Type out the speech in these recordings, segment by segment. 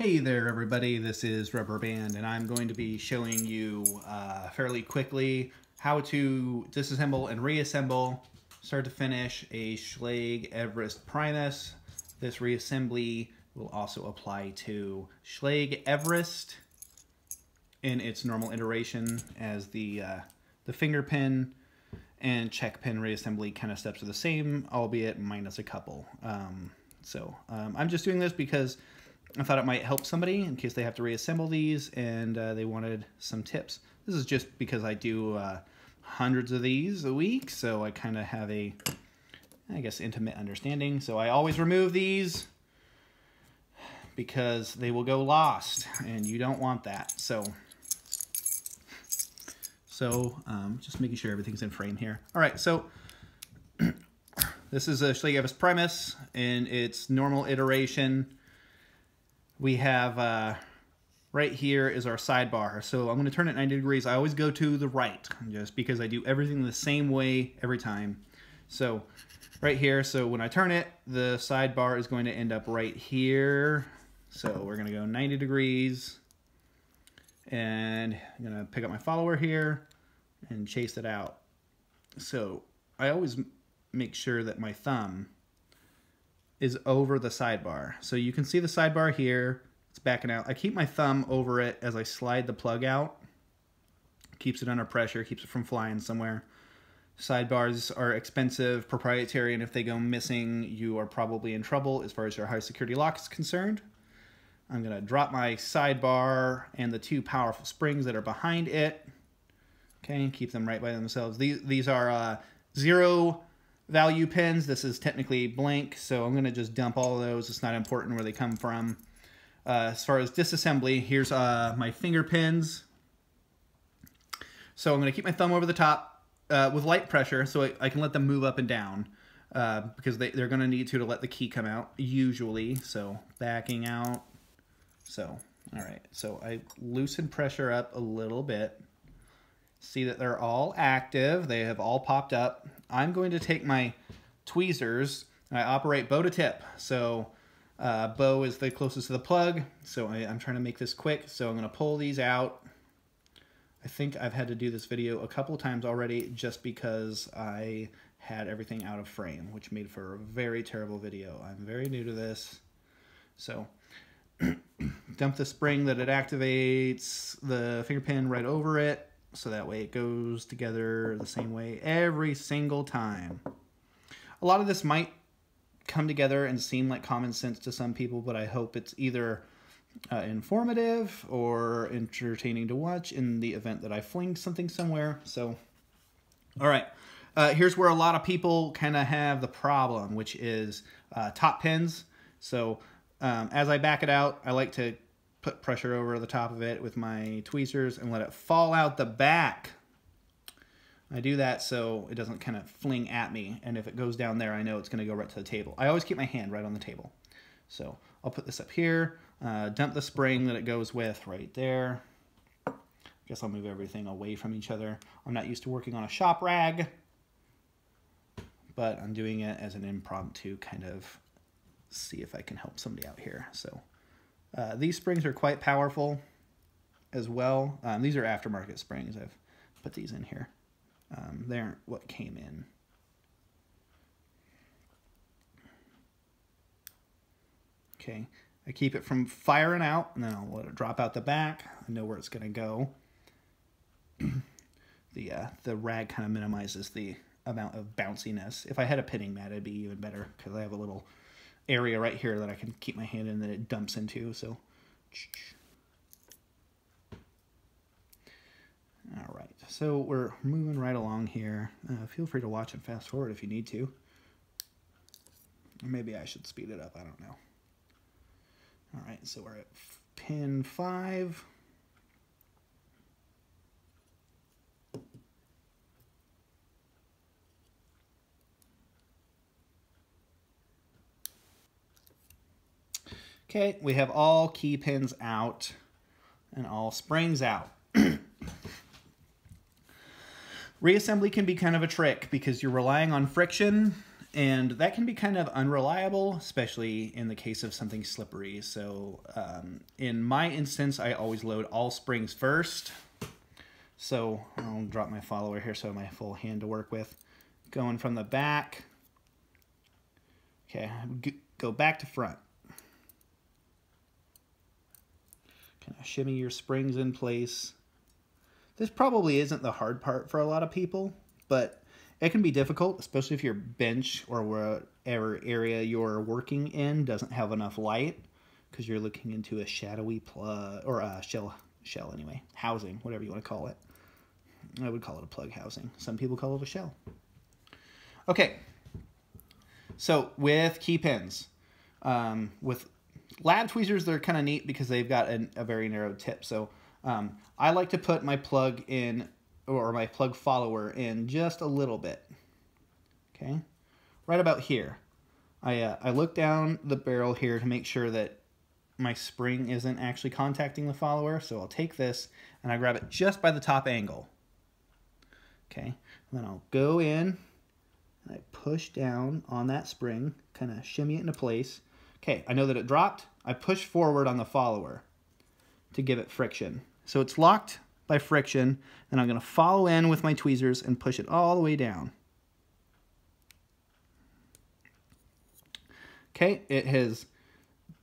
Hey there everybody, this is RubberBanned and I'm going to be showing you uh, fairly quickly how to disassemble and reassemble, start to finish, a Schlage Everest Primus. This reassembly will also apply to Schlage Everest in its normal iteration as the, uh, the finger pin and check pin reassembly kind of steps are the same, albeit minus a couple. Um, so um, I'm just doing this because I thought it might help somebody in case they have to reassemble these and uh, they wanted some tips. This is just because I do uh, hundreds of these a week, so I kind of have a, I guess, intimate understanding. So I always remove these because they will go lost and you don't want that. So, so um, just making sure everything's in frame here. All right, so this is a Schlage Primus in its normal iteration we have uh, right here is our sidebar. So I'm going to turn it 90 degrees. I always go to the right just because I do everything the same way every time. So right here, so when I turn it, the sidebar is going to end up right here. So we're going to go 90 degrees and I'm going to pick up my follower here and chase it out. So I always make sure that my thumb is over the sidebar. So you can see the sidebar here. It's backing out. I keep my thumb over it as I slide the plug out. Keeps it under pressure, keeps it from flying somewhere. Sidebars are expensive, proprietary, and if they go missing, you are probably in trouble as far as your high security lock is concerned. I'm to drop my sidebar and the two powerful springs that are behind it. Okay, keep them right by themselves. These, these are uh, zero value pins. This is technically blank, so I'm going to just dump all those. It's not important where they come from. Uh, as far as disassembly, here's uh, my finger pins. So I'm going to keep my thumb over the top uh, with light pressure so I, I, can let them move up and down uh, because they, they're going to need to to let the key come out, usually. So backing out. So, all right. So I loosen pressure up a little bit. See that they're all active. They have all popped up. I'm going to take my tweezers. I operate bow to tip. So uh, bow is the closest to the plug. So I, I'm trying to make this quick. So I'm going to pull these out. I think I've had to do this video a couple times already just because I had everything out of frame, which made for a very terrible video. I'm very new to this. So dump the spring that it activates the finger pin right over it so that way it goes together the same way every single time. A lot of this might come together and seem like common sense to some people, but I hope it's either uh, informative or entertaining to watch in the event that I fling something somewhere. So, all right. Uh, here's where a lot of people kind of have the problem, which is uh, top pins. So um, as I back it out, I like to put pressure over the top of it with my tweezers and let it fall out the back. I do that so it doesn't kind of fling at me, and if it goes down there, I know it's going to go right to the table. I always keep my hand right on the table. So I'll put this up here, uh, dump the spring that it goes with right there. I guess I'll move everything away from each other. I'm not used to working on a shop rag, but I'm doing it as an impromptu kind of see if I can help somebody out here. So uh, these springs are quite powerful as well. Um, these are aftermarket springs. I've put these in here. Um, they aren't what came in. Okay, I keep it from firing out, and then I'll let it drop out the back. I know where it's going to go. the uh, the rag kind of minimizes the amount of bounciness. If I had a pinning mat, it'd be even better because I have a little area right here that I can keep my hand in that it dumps into. So, all right. So we're moving right along here. Uh, feel free to watch and fast forward if you need to. Maybe I should speed it up. I don't know. All right. So we're at pin five. Okay, we have all key pins out and all springs out. Reassembly can be kind of a trick because you're relying on friction and that can be kind of unreliable, especially in the case of something slippery. So um, in my instance, I always load all springs first. So I'll drop my follower here so I have my full hand to work with. Going from the back. Okay, go back to front. Of shimmy your springs in place. This probably isn't the hard part for a lot of people, but it can be difficult, especially if your bench or whatever area you're working in doesn't have enough light because you're looking into a shadowy plug or a shell shell anyway, housing, whatever you want to call it. I would call it a plug housing. Some people call it a shell. Okay. So with key pins, um, with lab tweezers, they're kind of neat because they've got an, a very narrow tip. So um, I like to put my plug in or my plug follower in just a little bit. Okay, right about here. I, uh, I look down the barrel here to make sure that my spring isn't actually contacting the follower. So I'll take this and I grab it just by the top angle. Okay, and then I'll go in and I push down on that spring, kind of shimmy it into place. Okay, I know that it dropped. I push forward on the follower to give it friction. So it's locked by friction, and I'm going to follow in with my tweezers and push it all the way down. Okay, it has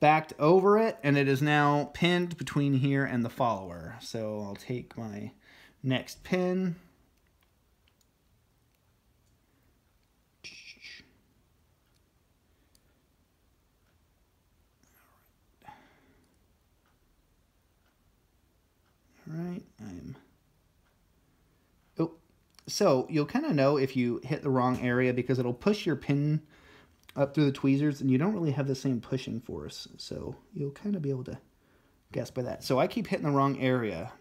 backed over it, and it is now pinned between here and the follower. So I'll take my next pin, right? I'm. Oh, so you'll kind of know if you hit the wrong area because it'll push your pin up through the tweezers and you don't really have the same pushing force. So you'll kind of be able to guess by that. So I keep hitting the wrong area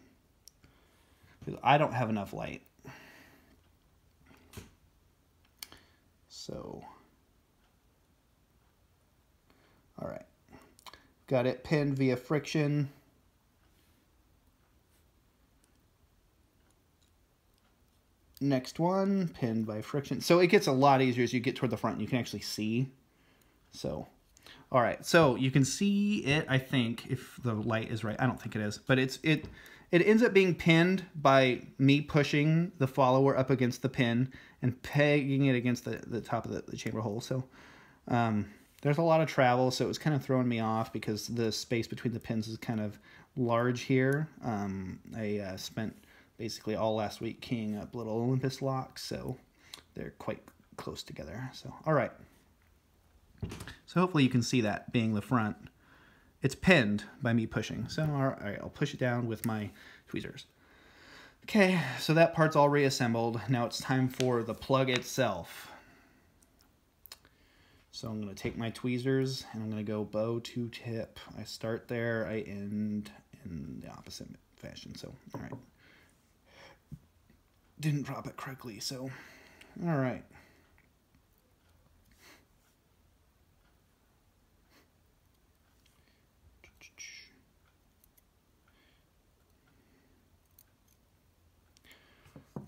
because I don't have enough light. So, all right. Got it pinned via friction. Next one, pinned by friction. So it gets a lot easier as you get toward the front you can actually see. So, all right. So you can see it, I think, if the light is right. I don't think it is, but it's it it ends up being pinned by me pushing the follower up against the pin and pegging it against the, the top of the, the chamber hole. So um, there's a lot of travel, so it was kind of throwing me off because the space between the pins is kind of large here. Um, I uh, spent basically all last week keying up little Olympus locks, so they're quite close together. So, all right. So hopefully you can see that being the front. It's pinned by me pushing. So, all right, I'll push it down with my tweezers. Okay, so that part's all reassembled. Now it's time for the plug itself. So I'm to take my tweezers and I'm to go bow to tip. I start there, I end in the opposite fashion. So, all right didn't drop it correctly, so all right.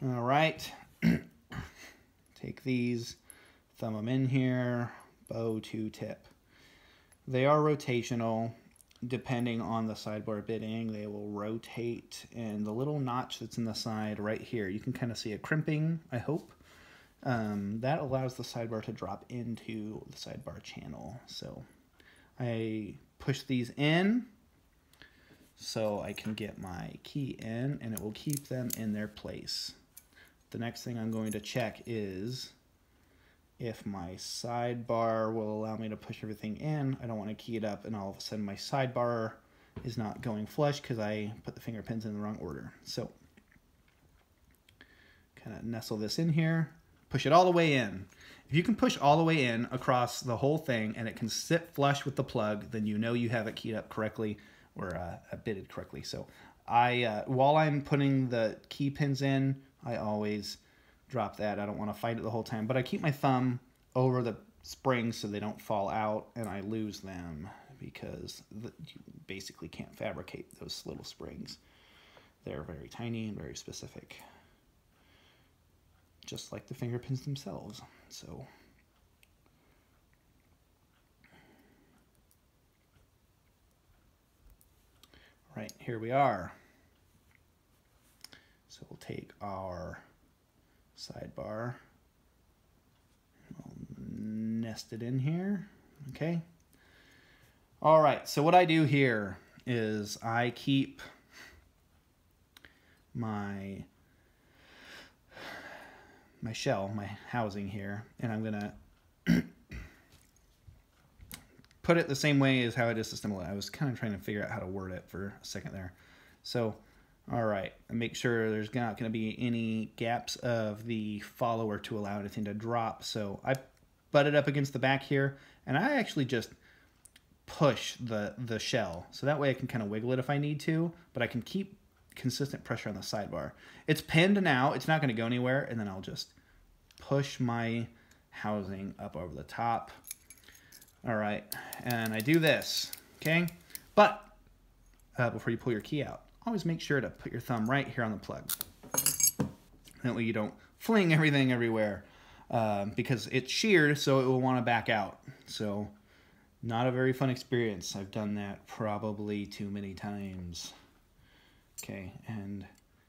All right, take these, thumb them in here, bow to tip. They are rotational depending on the sidebar bitting, they will rotate. And the little notch that's in the side right here, you can kind of see a crimping, I hope. Um, that allows the sidebar to drop into the sidebar channel. So I push these in so I can get my key in and it will keep them in their place. The next thing I'm going to check is if my sidebar will allow me to push everything in. I don't want to key it up and all of a sudden my sidebar is not going flush because I put the finger pins in the wrong order. So kind of nestle this in here, push it all the way in. If you can push all the way in across the whole thing and it can sit flush with the plug, then you know you have it keyed up correctly or uh, bitted correctly. So I, uh, while I'm putting the key pins in, I always drop that. I don't want to fight it the whole time. But I keep my thumb over the springs so they don't fall out and I lose them because the, you basically can't fabricate those little springs. They're very tiny and very specific. Just like the finger pins themselves. So... Right, here we are. So we'll take our sidebar, we'll nest it in here, okay? All right, so what I do here is I keep my my shell, my housing here, and I'm gonna put it the same way as how it is system. I was kind of trying to figure out how to word it for a second there. So, all right, make sure there's not going to be any gaps of the follower to allow anything to drop. So I butt it up against the back here, and I actually just push the, the shell. So that way I can kind of wiggle it if I need to, but I can keep consistent pressure on the sidebar. It's pinned now, it's not going to go anywhere, and then I'll just push my housing up over the top all right, and I do this, okay? But uh, before you pull your key out, always make sure to put your thumb right here on the plug. That way you don't fling everything everywhere uh, because it's sheared, so it will want to back out. So not a very fun experience. I've done that probably too many times. Okay, and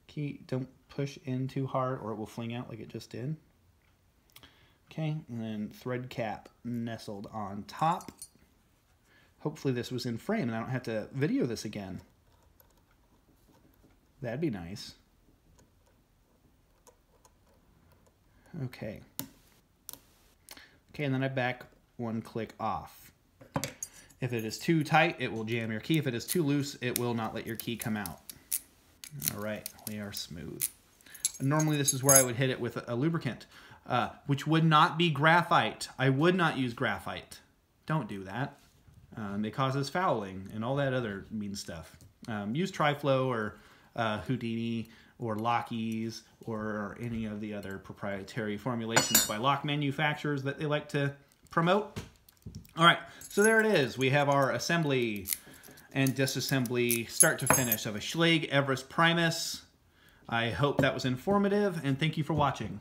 key, don't push in too hard or it will fling out like it just did. Okay, and then thread cap nestled on top. Hopefully this was in frame and I don't have to video this again. That'd be nice. Okay. Okay, and then I back one click off. If it is too tight, it will jam your key. If it is too loose, it will not let your key come out. All right, we are smooth. Normally this is where I would hit it with a lubricant uh, which would not be graphite. I would not use graphite. Don't do that. Um, it causes fouling and all that other mean stuff. Um, use Triflow or uh, Houdini or Lockies or any of the other proprietary formulations by lock manufacturers that they like to promote. All right, so there it is. We have our assembly and disassembly start to finish of a Schlage Everest Primus. I hope that was informative and thank you for watching.